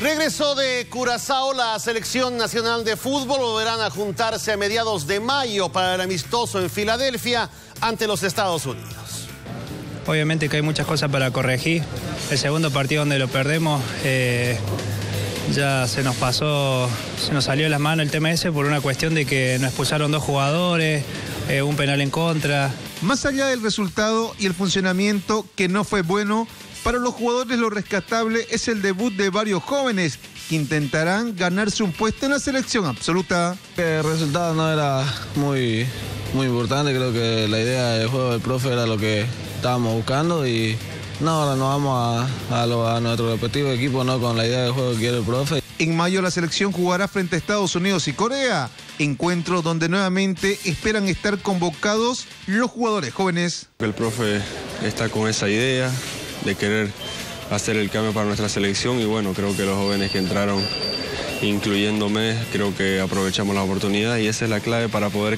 Regresó de Curazao la selección nacional de fútbol. Volverán a juntarse a mediados de mayo para el amistoso en Filadelfia ante los Estados Unidos. Obviamente que hay muchas cosas para corregir. El segundo partido donde lo perdemos eh, ya se nos pasó, se nos salió de las manos el tema ese por una cuestión de que nos expulsaron dos jugadores, eh, un penal en contra. Más allá del resultado y el funcionamiento que no fue bueno, para los jugadores lo rescatable es el debut de varios jóvenes que intentarán ganarse un puesto en la selección absoluta. El resultado no era muy, muy importante, creo que la idea del juego del profe era lo que estábamos buscando y no, ahora nos vamos a, a, a nuestro respectivo equipo no con la idea de juego que quiere el profe. En mayo la selección jugará frente a Estados Unidos y Corea, encuentro donde nuevamente esperan estar convocados los jugadores jóvenes. El profe está con esa idea, de querer hacer el cambio para nuestra selección y bueno, creo que los jóvenes que entraron, incluyéndome, creo que aprovechamos la oportunidad y esa es la clave para poder